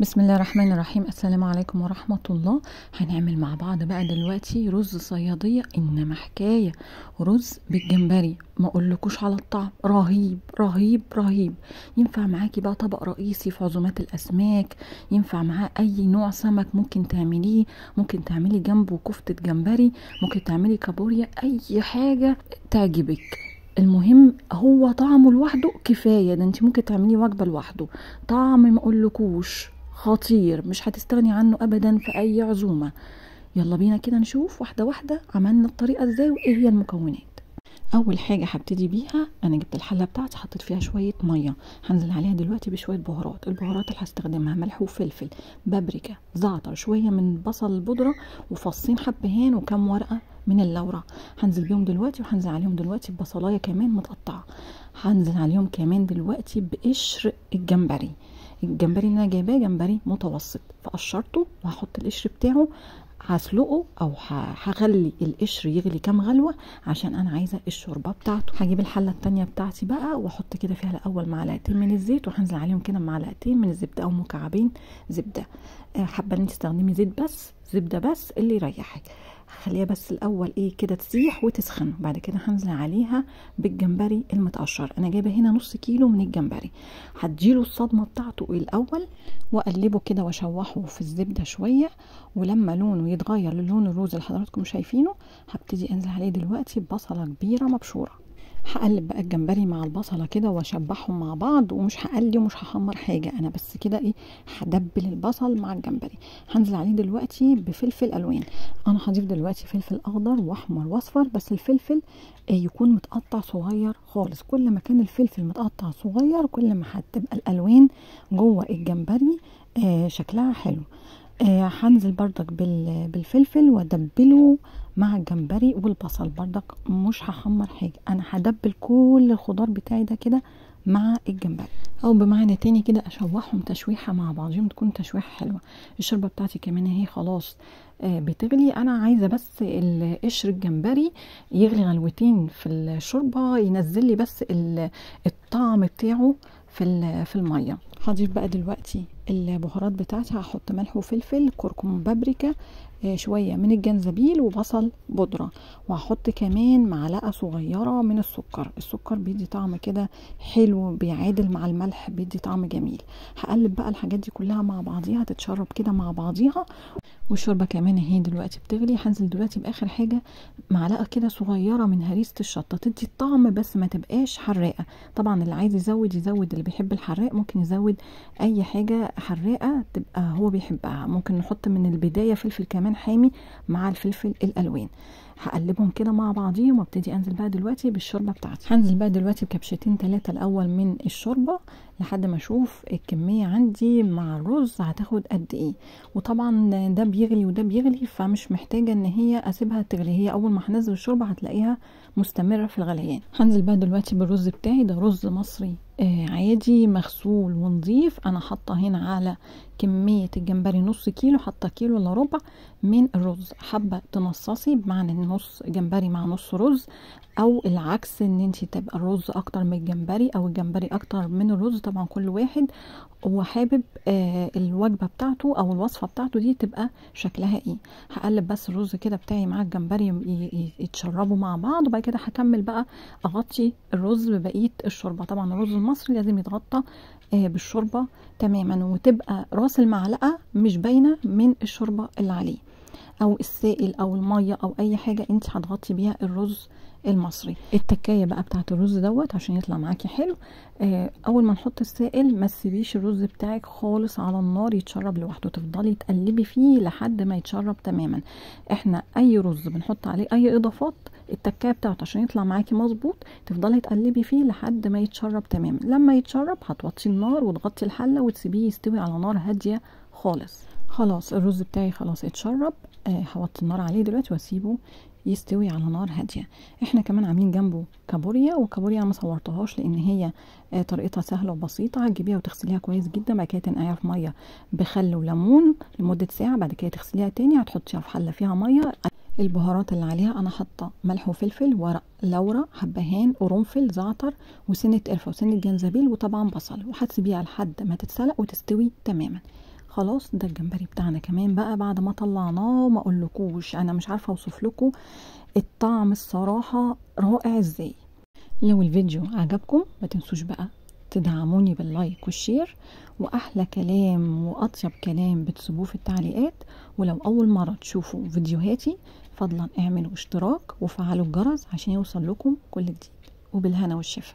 بسم الله الرحمن الرحيم. السلام عليكم ورحمة الله. هنعمل مع بعض بقى دلوقتي رز صيادية إنما حكاية رز بالجمبري. ما أقولكوش على الطعم. رهيب رهيب رهيب. ينفع معاكي بقى طبق رئيسي في عزومات الأسماك؟ ينفع معاه أي نوع سمك ممكن تعمليه؟ ممكن تعملي جنبه كفتة جمبري ممكن تعملي كابوريا أي حاجة تعجبك. المهم هو طعمه لوحده كفاية. ده انت ممكن تعمليه وجبة لوحده. طعم ما أقولكوش. خطير مش هتستغني عنه ابدا في أي عزومة. يلا بينا كده نشوف واحدة واحدة عملنا الطريقة إزاي وإيه هي المكونات. أول حاجة هبتدي بيها أنا جبت الحلة بتاعتي حطيت فيها شوية مية. هنزل عليها دلوقتي بشوية بهارات. البهارات اللي هستخدمها ملح وفلفل بابريكا زعتر شوية من بصل البودره وفصين حبهان وكم ورقة من اللورة. هنزل بيهم دلوقتي وهنزل عليهم دلوقتي ببصلايه كمان متقطعة. هنزل عليهم كمان دلوقتي بقشر الجمبري. الجمبري اللي أنا جايباه جمبري متوسط فقشرته وهحط القشر بتاعه هسلقه أو هغلي القشر يغلي كام غلوة عشان أنا عايزة الشوربة بتاعته. هجيب الحلة التانية بتاعتي بقى وأحط كده فيها الأول معلقتين من الزيت وهنزل عليهم كده معلقتين من الزبدة أو مكعبين زبدة. حابة إن تستخدمي زيت بس زبدة بس اللي يريحك. خليها بس الأول إيه كده تسيح وتسخن بعد كده هنزل عليها بالجمبري المتقشر. أنا جايبة هنا نص كيلو من الجمبري. هديله الصدمة بتاعته الأول وأقلبه كده وأشوحه في الزبدة شوية. ولما لونه يتغير للون الروز اللي حضراتكم شايفينه هبتدي أنزل عليه دلوقتي ببصله كبيرة مبشورة. هقلب بقى الجمبري مع البصلة كده وأشبعهم مع بعض ومش هقلي ومش هحمر حاجة أنا بس كده إيه هدبل البصل مع الجمبري. هنزل عليه دلوقتي بفلفل ألوان. أنا هضيف دلوقتي فلفل أخضر وأحمر وأصفر بس الفلفل يكون متقطع صغير خالص. كل ما كان الفلفل متقطع صغير كل ما هتبقى الألوان جوه الجمبري آه شكلها حلو. آه هنزل بردك بالفلفل وأدبله مع الجمبري والبصل. بردك مش هحمر حاجة أنا هدبل كل الخضار بتاعي ده كده مع الجمبري. أو بمعنى تاني كده أشوحهم تشويحة مع بعضهم تكون تشويحة حلوة. الشوربة بتاعتي كمان اهي خلاص آه بتغلي. أنا عايزة بس قشر الجمبري يغلي غلوتين في الشوربة ينزل لي بس الطعم بتاعه في في المية. هضيف بقى دلوقتي البهارات بتاعتي هحط ملح وفلفل كركم بابريكا شوية من الجنزبيل وبصل بودرة. وهحط كمان معلقة صغيرة من السكر. السكر بيدي طعم كده حلو بيعادل مع الملح بيدي طعم جميل. هقلب بقى الحاجات دي كلها مع بعضيها تتشرب كده مع بعضيها. والشوربة كمان اهي دلوقتي بتغلي. هنزل دلوقتي بآخر حاجة معلقة كده صغيرة من هريسة الشطة تدي الطعم بس ما تبقاش حراقة. طبعا اللي عايز يزود يزود. اللي بيحب الحراق ممكن يزود أي حاجة حراقة تبقى هو بيحبها. ممكن نحط من البداية فلفل كمان حامي مع الفلفل الألوان. هقلبهم كده مع بعضيهم وابتدي انزل بقى دلوقتي بالشوربة بتاعتي. هنزل بقى دلوقتي بكبشتين ثلاثة الأول من الشوربة لحد ما أشوف الكمية عندي مع الرز هتاخد قد إيه. وطبعا ده بيغلي وده بيغلي فمش محتاجة إن هي أسيبها تغلي. هي أول ما هنزل الشوربة هتلاقيها مستمرة في الغليان. هنزل بقى دلوقتي بالرز بتاعي. ده رز مصري آه عادي مغسول ونظيف أنا حاطة هنا على كمية الجمبري نص كيلو حاطه كيلو إلا ربع من الرز. حابة تنصصي بمعنى نص جمبري مع نص رز أو العكس إن أنت تبقى الرز أكتر من الجمبري أو الجمبري أكتر من الرز. طبعا كل واحد هو حابب آه الوجبة بتاعته أو الوصفة بتاعته دي تبقى شكلها إيه. هقلب بس الرز كده بتاعي مع الجمبري يتشربوا مع بعض. وبعد كده هكمل بقى أغطي الرز ببقية الشوربة. طبعا الرز المصري لازم يتغطى آه بالشوربة تماما وتبقى راس المعلقه مش باينة من الشوربة اللي عليه أو السائل أو المية أو أي حاجة أنت هتغطي بيها الرز المصري. التكاية بقى بتاعت الرز دوت عشان يطلع معاكي حلو. آه أول ما نحط السائل ما تسيبيش الرز بتاعك خالص على النار يتشرب لوحده. تفضلي تقلبي فيه لحد ما يتشرب تماما. إحنا أي رز بنحط عليه أي إضافات التكاية بتاعته عشان يطلع معاكي مظبوط تفضلي تقلبي فيه لحد ما يتشرب تماما. لما يتشرب هتوطي النار وتغطي الحلة وتسيبيه يستوي على نار هادية خالص. خلاص الرز بتاعي خلاص اتشرب. آه هوطي النار عليه دلوقتي واسيبه يستوي على نار هادية. إحنا كمان عاملين جنبه كابوريا وكابوريا ما صورتهاش لأن هي آه طريقتها سهلة وبسيطة. هتجيبيها وتغسليها كويس جدا بعد كده تنقعيها في مية بخل وليمون لمدة ساعة بعد كده تغسليها تاني هتحطيها في حلة فيها مية. البهارات اللي عليها أنا حاطة ملح وفلفل ورق لورا حبهان قرنفل زعتر وسنة قرفة وسنة جنزبيل وطبعا بصل. وهتسيبيها لحد ما تتسلق وتستوي تماما. خلاص ده الجمبري بتاعنا كمان بقى بعد ما طلعناه ما اقولكوش أنا مش عارفة أوصف لكم الطعم الصراحة رائع إزاي. لو الفيديو عجبكم ما تنسوش بقى تدعموني بال like وال share وأحلى كلام وأطيب كلام بتسيبوه في التعليقات. ولو أول مرة تشوفوا فيديوهاتي فضلا اعملوا اشتراك وفعلوا الجرس عشان يوصل لكم كل جديد. وبالهنا والشفا.